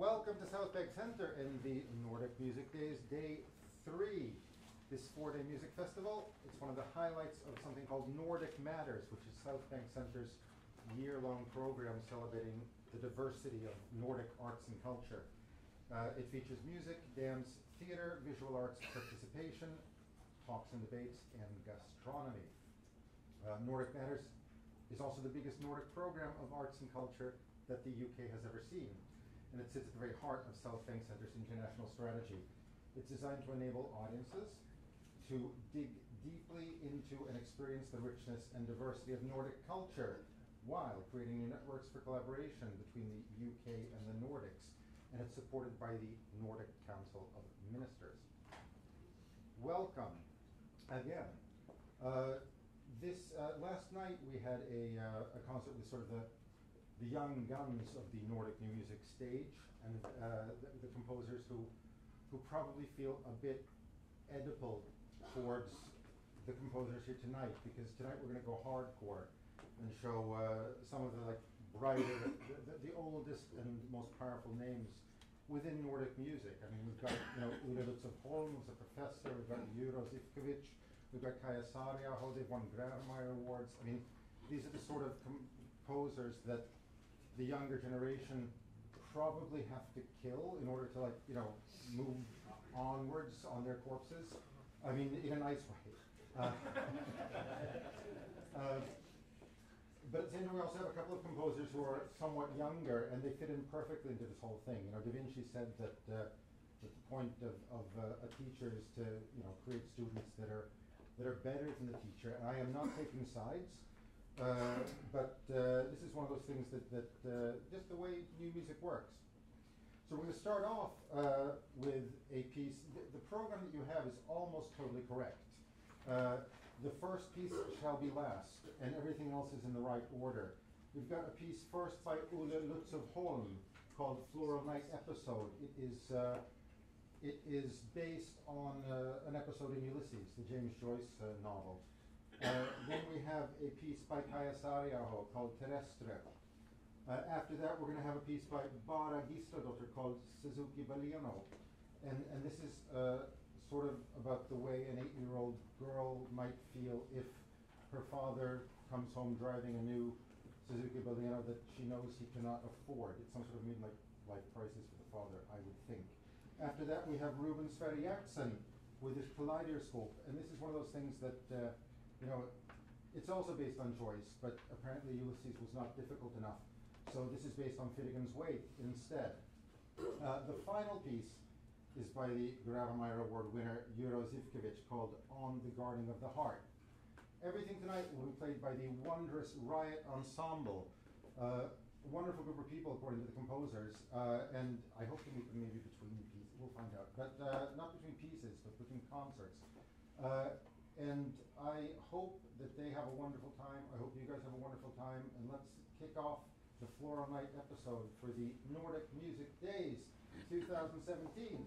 welcome to South Bank Center in the Nordic Music Days, day three. This four-day music festival, it's one of the highlights of something called Nordic Matters, which is South Bank Center's year-long program celebrating the diversity of Nordic arts and culture. Uh, it features music, dance, theater, visual arts participation, talks and debates, and gastronomy. Uh, Nordic Matters is also the biggest Nordic program of arts and culture that the UK has ever seen. And it sits at the very heart of South Bank Centre's international strategy. It's designed to enable audiences to dig deeply into and experience the richness and diversity of Nordic culture while creating new networks for collaboration between the UK and the Nordics. And it's supported by the Nordic Council of Ministers. Welcome again. Uh, this uh, last night we had a, uh, a concert with sort of the the young guns of the Nordic new music stage and uh, the, the, composers who who probably feel a bit edible towards the composers here tonight because tonight we're going to go hardcore and show uh, some of the like brighter, the, the, oldest and most powerful names within Nordic music. I mean, we've got you know Ole Holm, who's a professor. We've got Djuro Zivkovic. We've got Kaija Saariaho. They've won Grawemeyer awards. I mean, these are the sort of composers that the younger generation probably have to kill in order to like you know move onwards on their corpses. I mean, in a nice way. Uh, uh, but then we also have a couple of composers who are somewhat younger, and they fit in perfectly into this whole thing. You know, Da Vinci said that, uh, that the point of, of uh, a teacher is to you know create students that are that are better than the teacher. And I am not taking sides, uh, but uh, this is one of those things that that uh, just the way new music works. So we're going to start off uh, with a piece. The, the, program that you have is almost totally correct. The first piece shall be last, and everything else is in the right order. We've got a piece first by Ole Lützow Holm called Floral Night Episode. It is, it is based on uh, an episode in Ulysses, the James Joyce uh, novel. Uh, then we have a piece by Kaija Saariaho called Terrestre. Uh, after that, we're going to have a piece by Bára Gísladóttir called Suzuki Baleno. And, and this is uh, sort of about the way an eight-year-old girl might feel if her father comes home driving a new Suzuki Baleno that she knows he cannot afford. It's some sort of midlife life crisis for the father, I would think. After that, we have Ruben Sverre Gjertsen with his Collideorscape. And this is one of those things that, uh, you know, it's also based on Joyce, but apparently Ulysses was not difficult enough so this is based on Finnegans Wake instead. Uh, the final piece is by the Grawemeyer Award winner Djuro Zivkovic called On the Guarding of the Heart. Everything tonight will be played by the wondrous Riot Ensemble. Uh, a wonderful group of people, according to the composers, uh, and I hope to meet them maybe between pieces. We'll find out, but uh, not between pieces, but between concerts. Uh, and I hope that they have a wonderful time. I hope you guys have a wonderful time, and let's kick off the Floral Night episode for the Nordic Music Days 2017.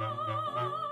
Oh,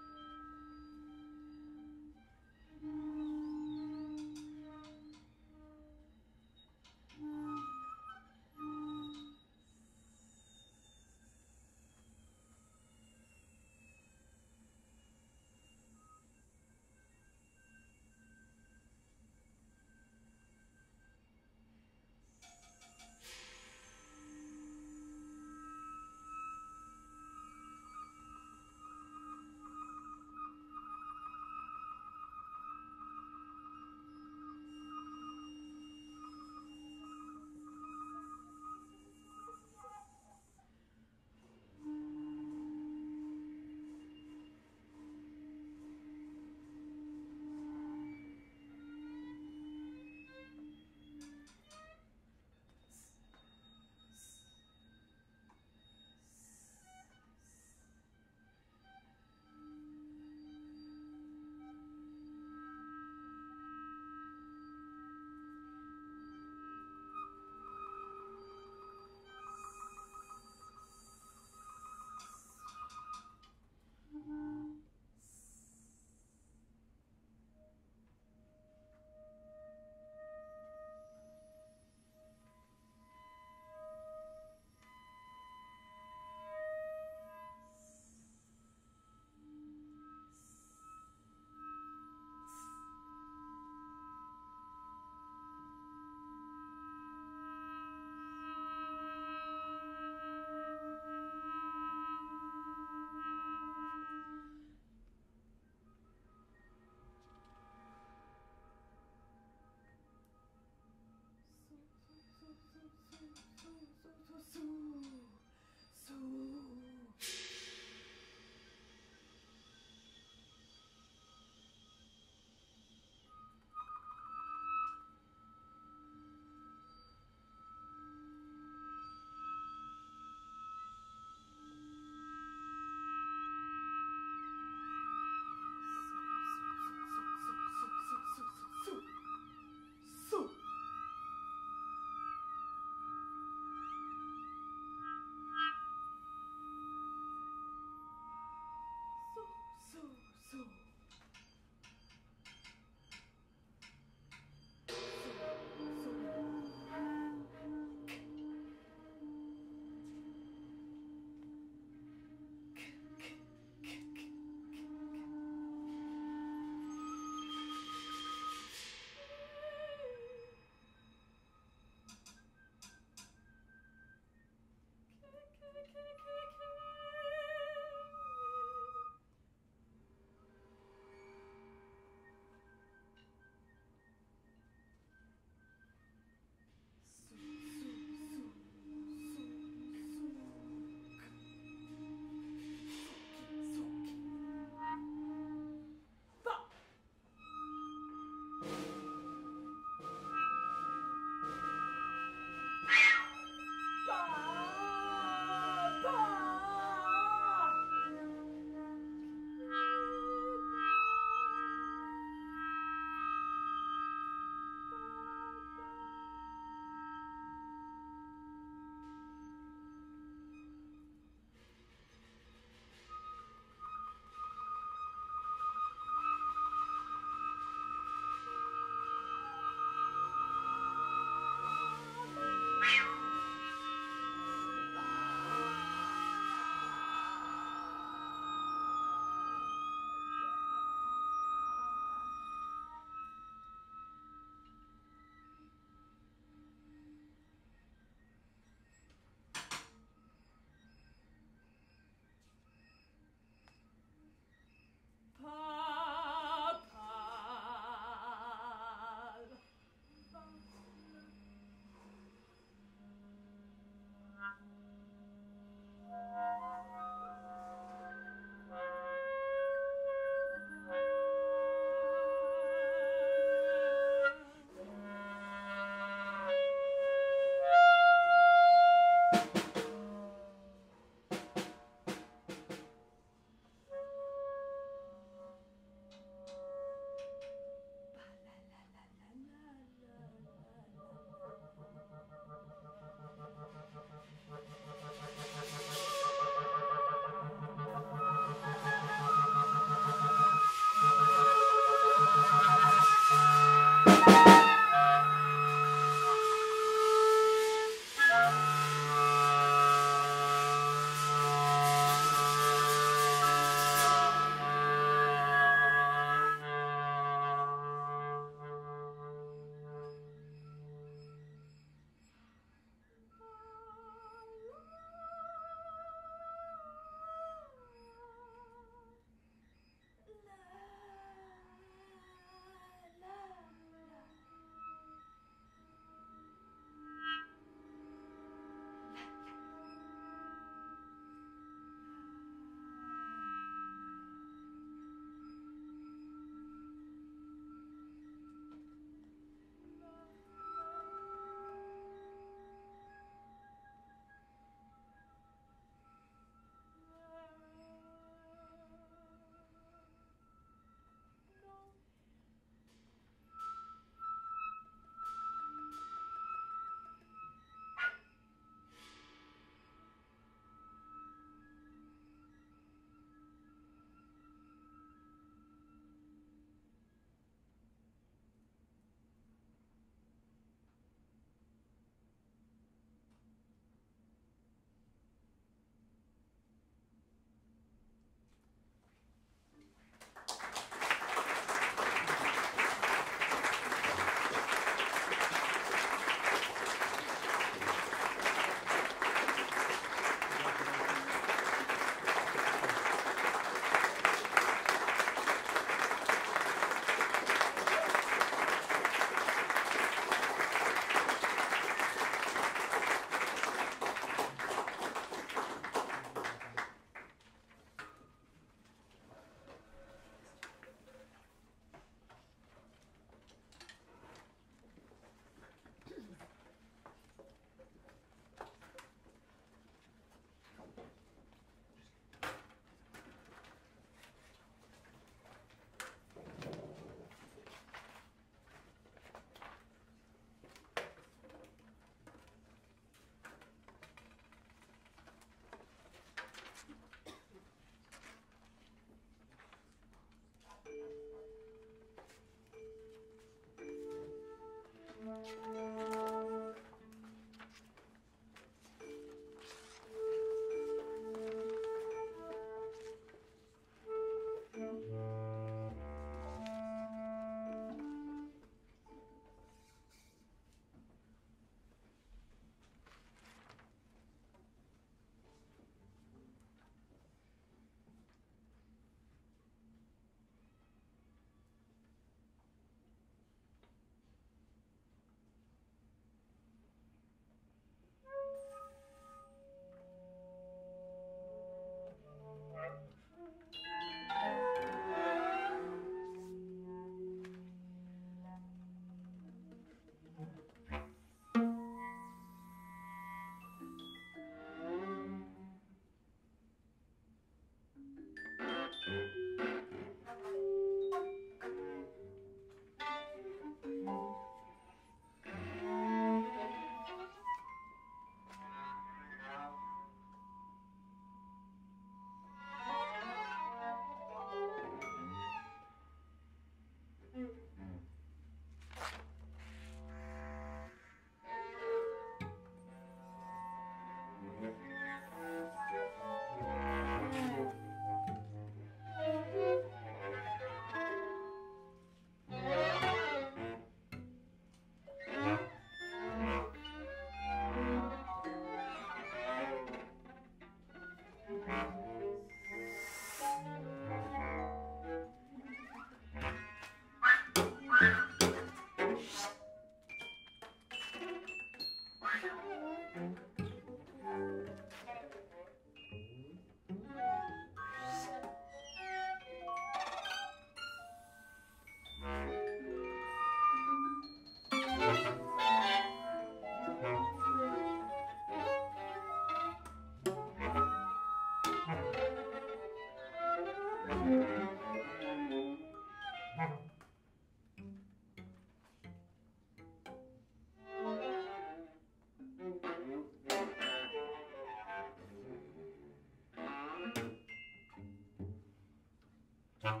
Thank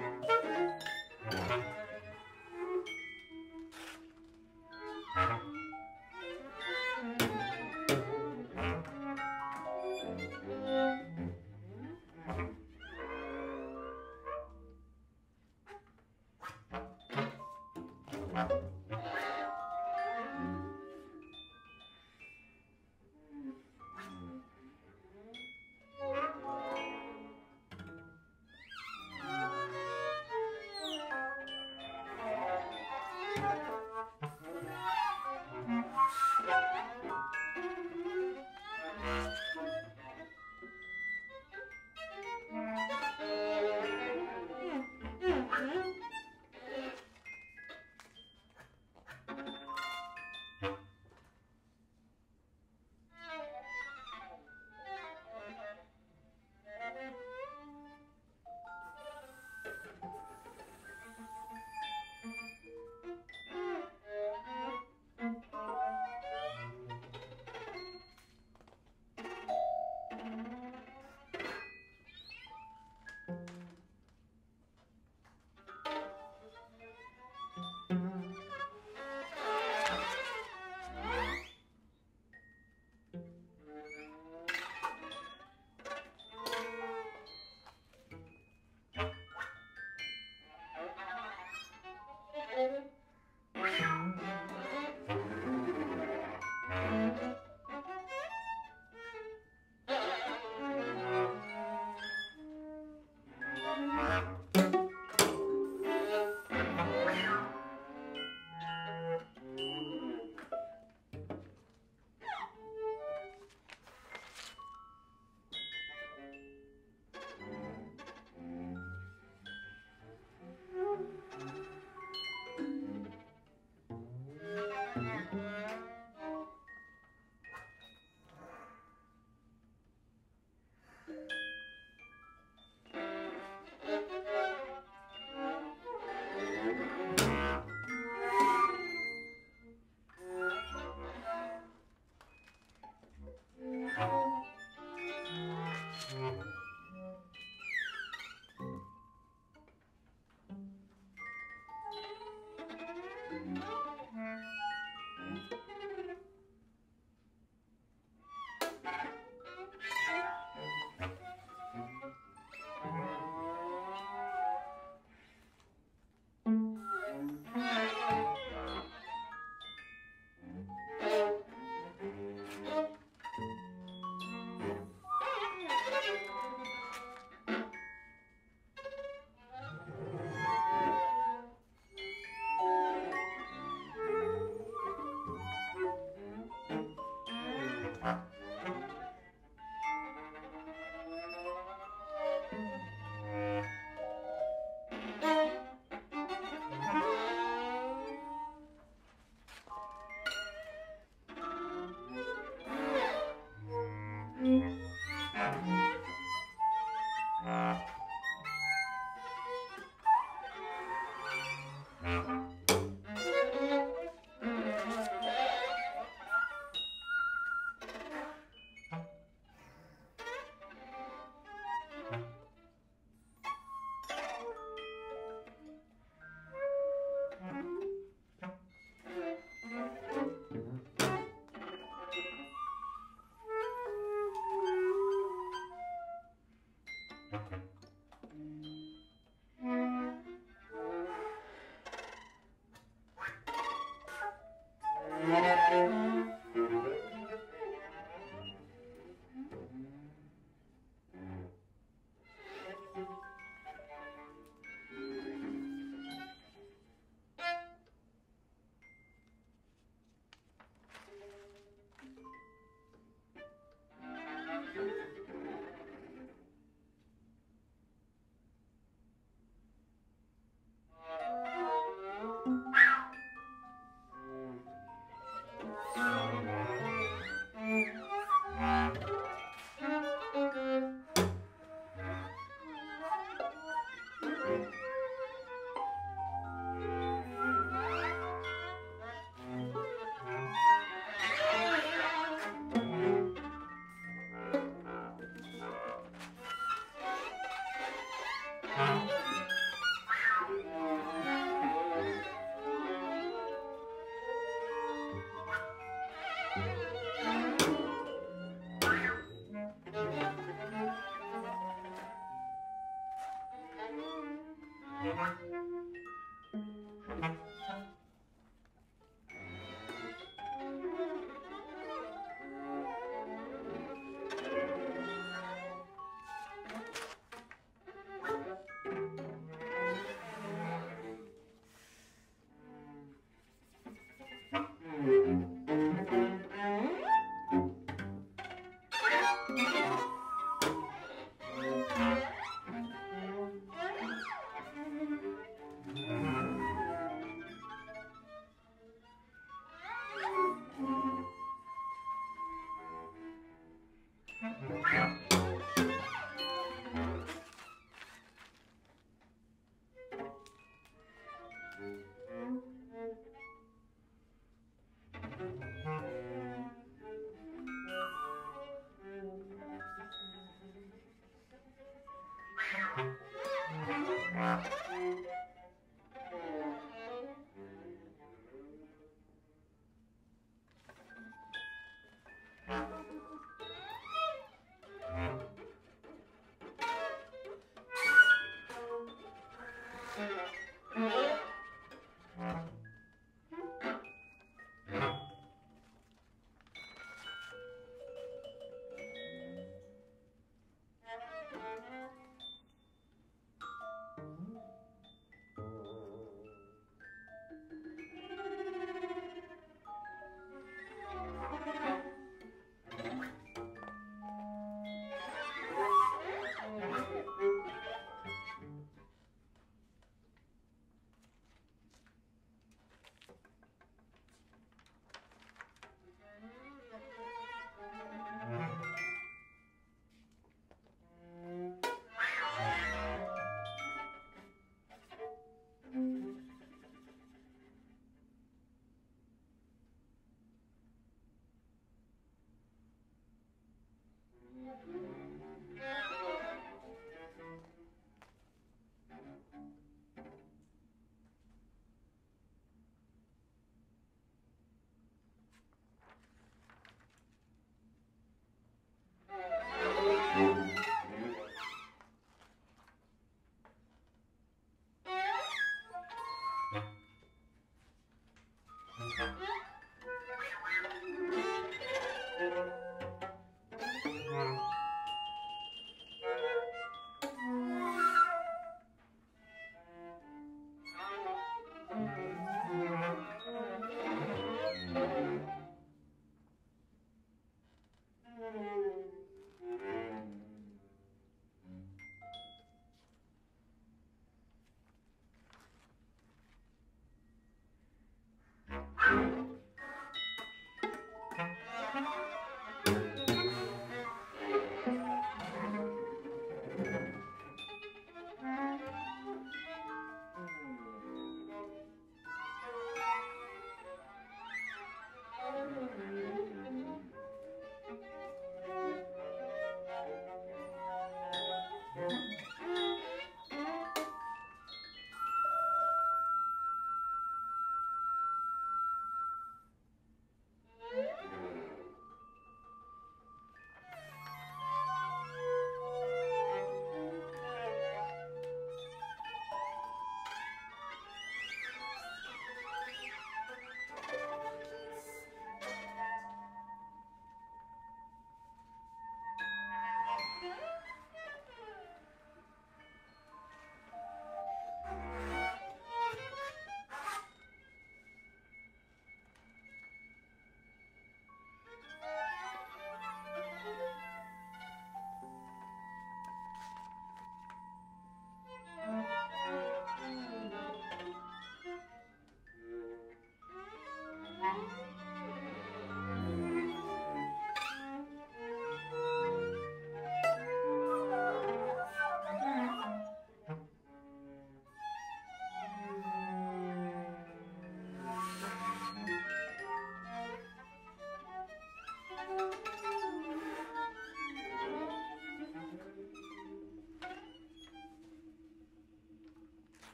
you.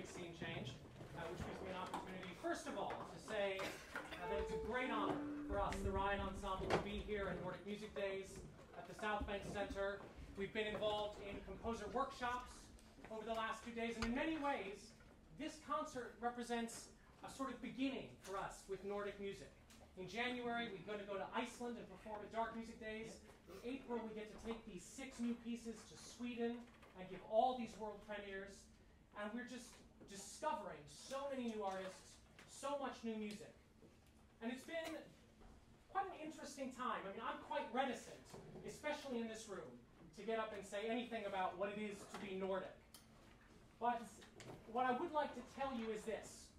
Big scene change, uh, which gives me an opportunity, first of all, to say uh, that it's a great honor for us, the Riot Ensemble, to be here at Nordic Music Days at the South Bank Center. We've been involved in composer workshops over the last two days, and in many ways, this concert represents a sort of beginning for us with Nordic music. In January, we're going to go to Iceland and perform at Dark Music Days. In April, we get to take these six new pieces to Sweden and give all these world premieres. And we're just discovering so many new artists, so much new music. And it's been quite an interesting time. I mean, I'm quite reticent, especially in this room, to get up and say anything about what it is to be Nordic. But what I would like to tell you is this.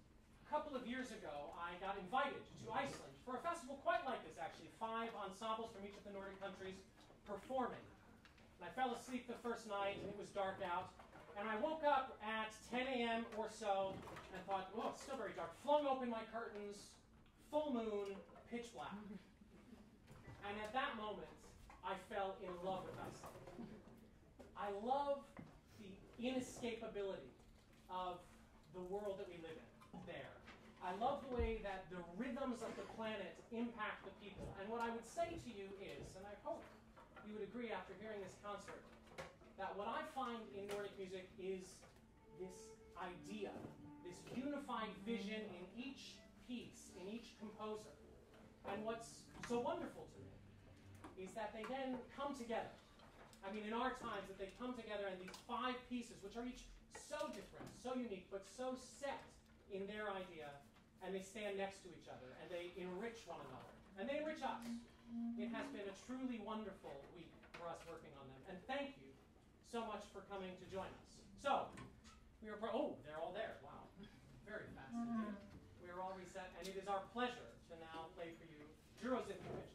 A couple of years ago, I got invited to Iceland for a festival quite like this, actually. Five ensembles from each of the Nordic countries performing. And I fell asleep the first night, and it was dark out. And I woke up at 10 a.m. or so and thought, oh, it's still very dark. Flung open my curtains, full moon, pitch black. And at that moment, I fell in love with Iceland. I love the inescapability of the world that we live in there. I love the way that the rhythms of the planet impact the people. And what I would say to you is, and I hope you would agree after hearing this concert, that what I find in Nordic music is this idea, this unified vision in each piece, in each composer. And what's so wonderful to me is that they then come together. I mean, in our times, that they come together in these five pieces, which are each so different, so unique, but so set in their idea and they stand next to each other and they enrich one another and they enrich us. It has been a truly wonderful week for us working on them. And thank you so much for coming to join us. So, we are, oh, they're all there. Wow. Very fast indeed. Mm-hmm. We are all reset, and it is our pleasure to now play for you Djuro Zivkovic's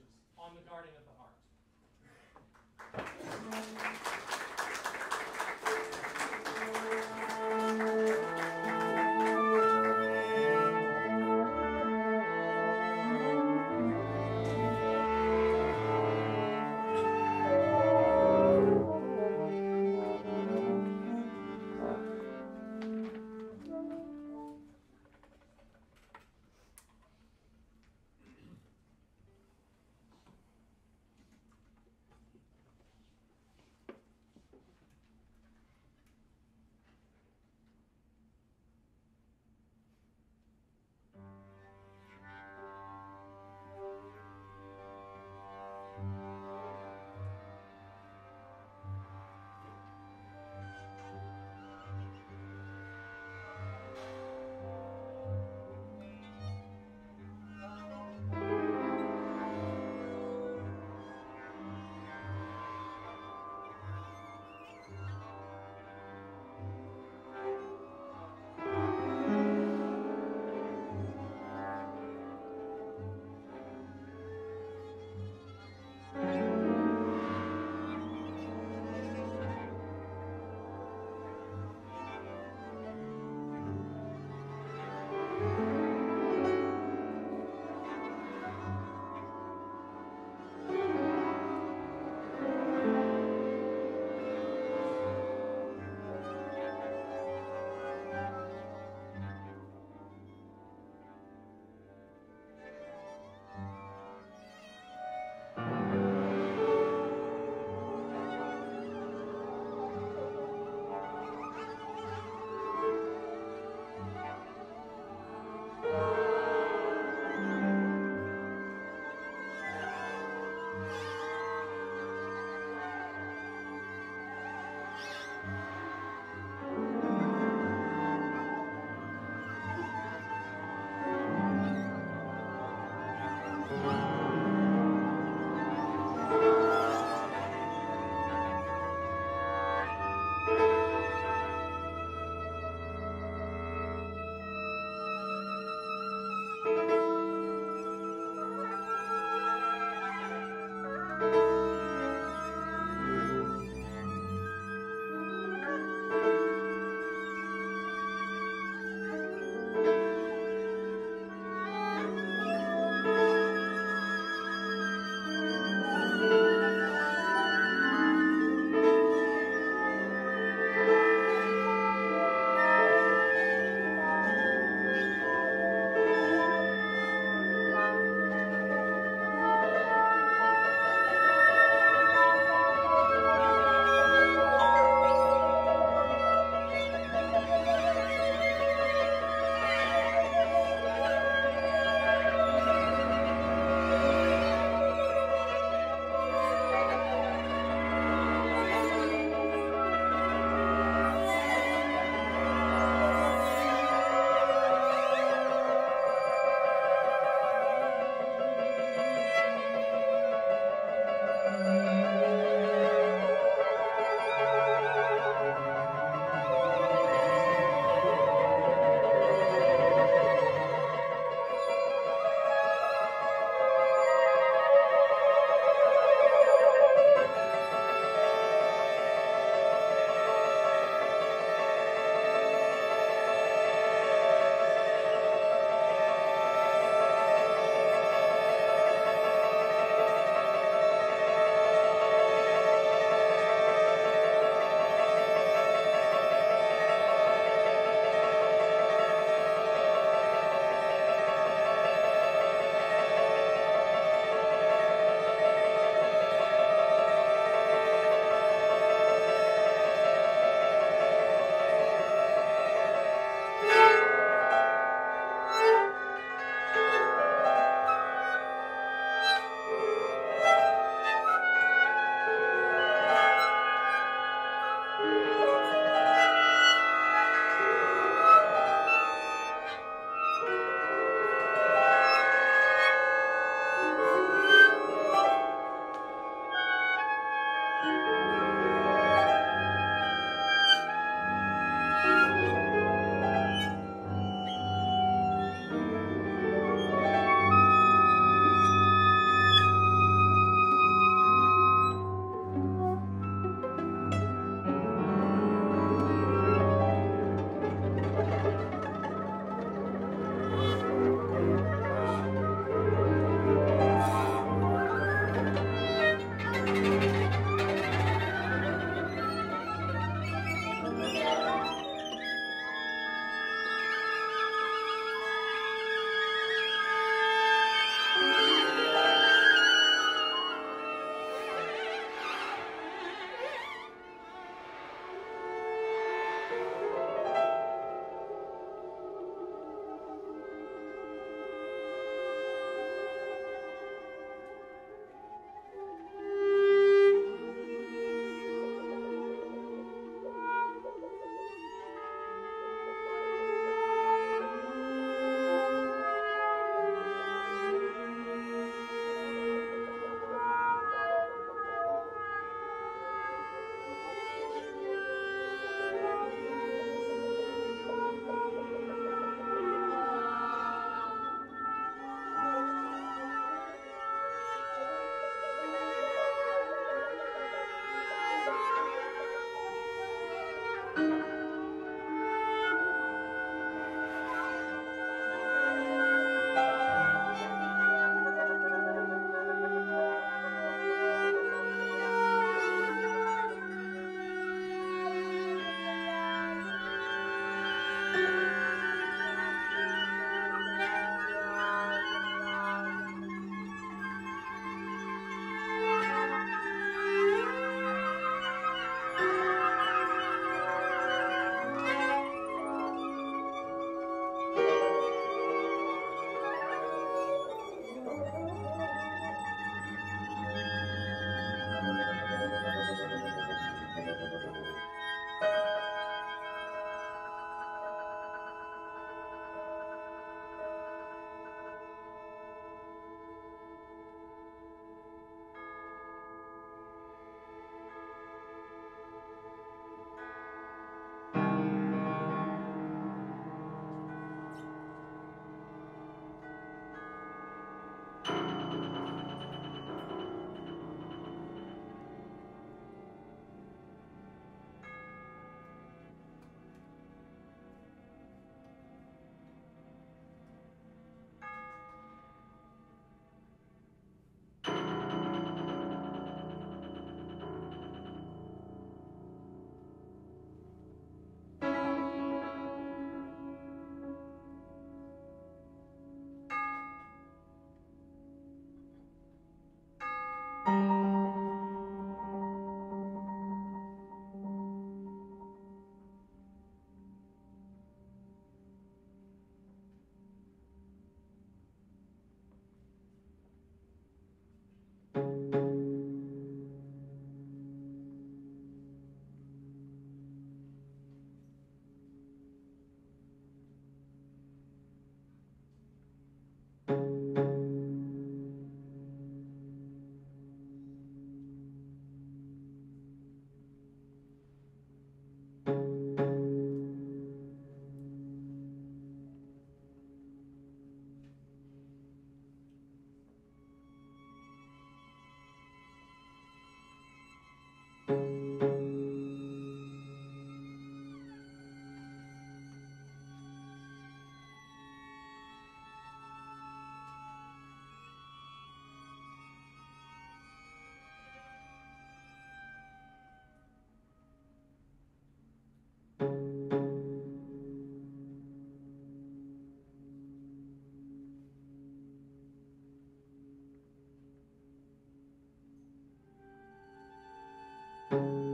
you.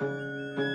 Música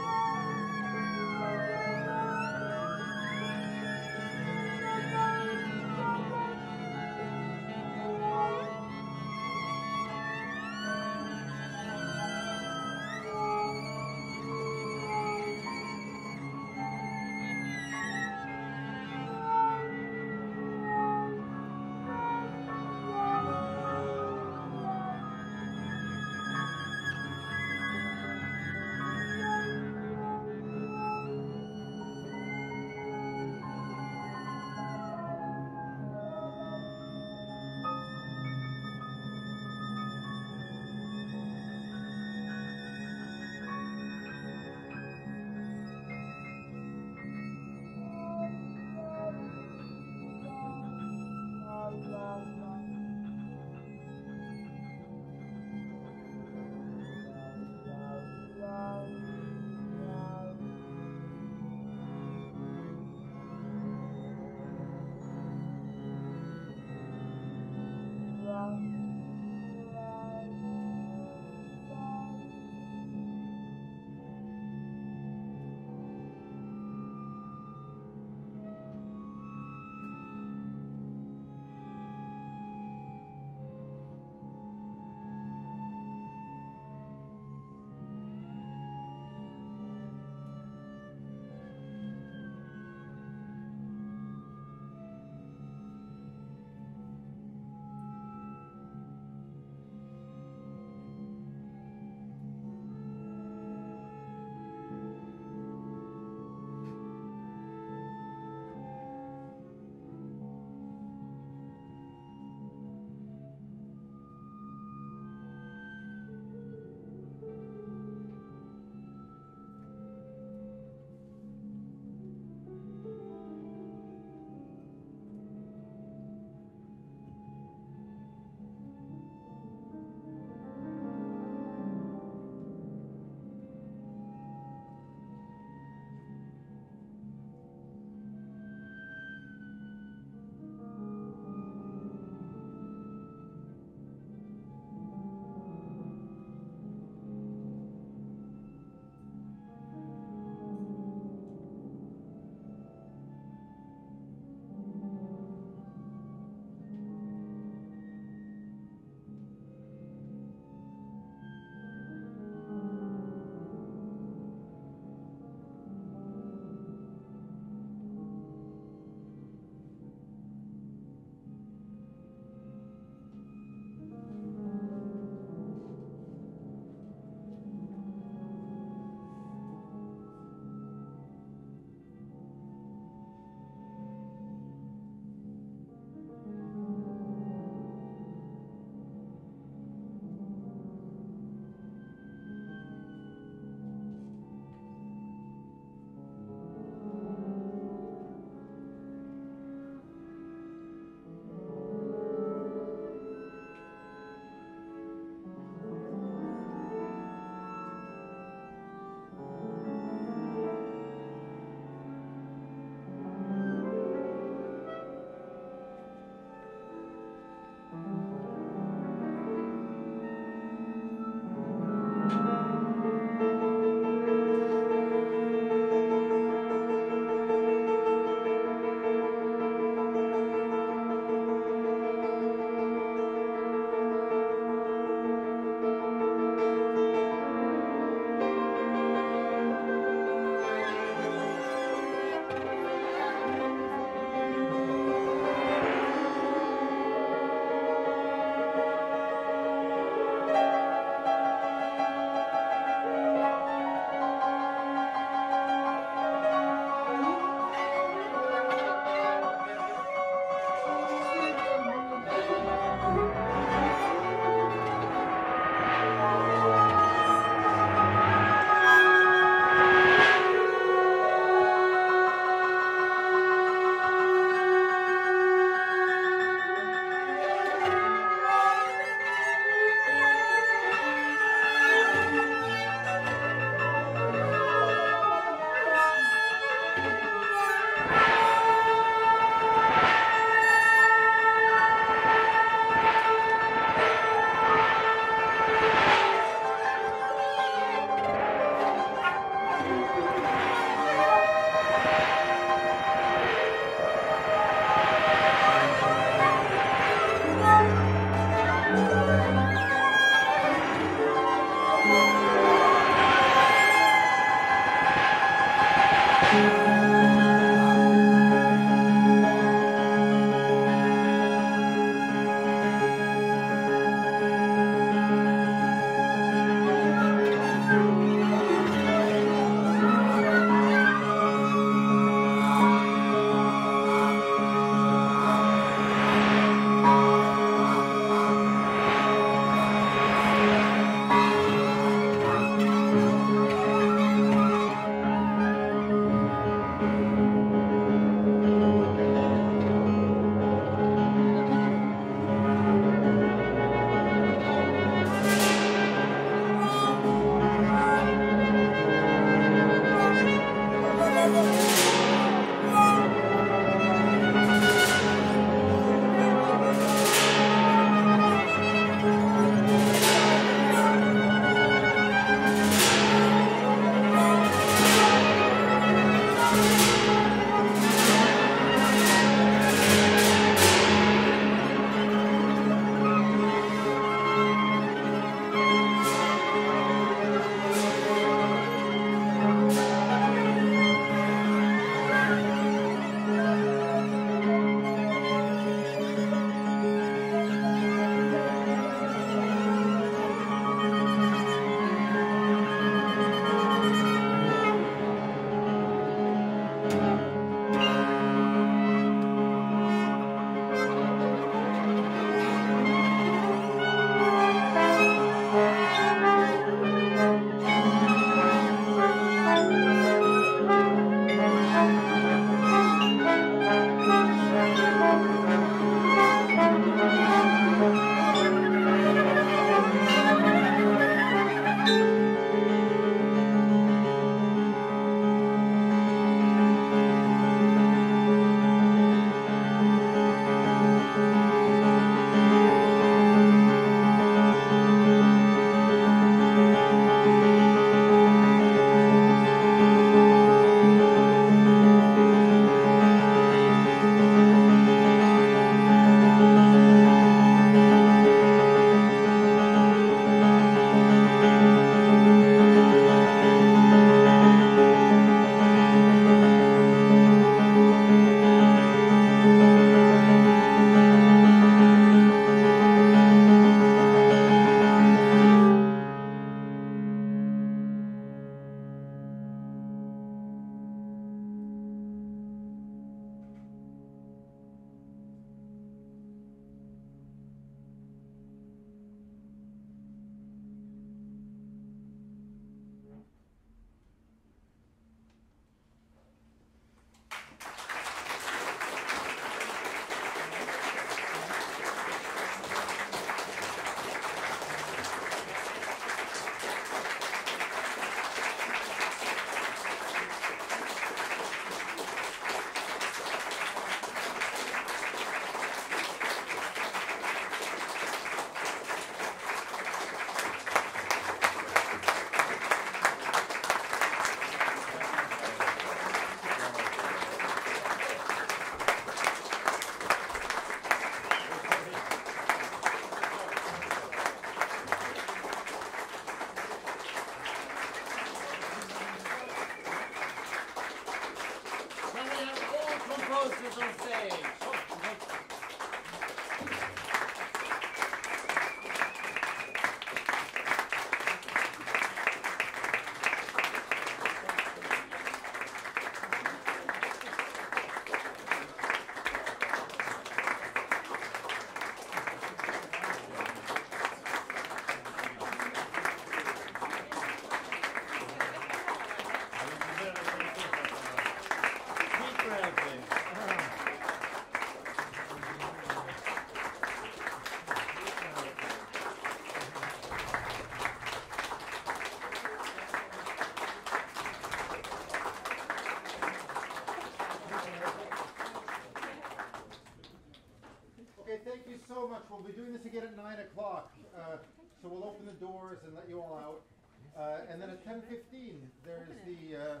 and then at ten fifteen, there's the, uh,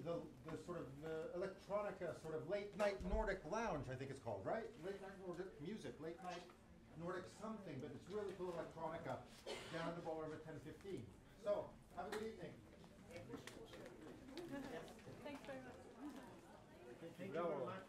the, the sort of uh, electronica, sort of late night Nordic lounge, I think it's called, right? Late night Nordic music, late night Nordic something, but it's really cool electronica down in the ballroom at ten fifteen. So, have a good evening. Thanks very much. you very much.